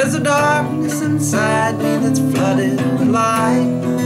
There's a darkness inside me that's flooded with light.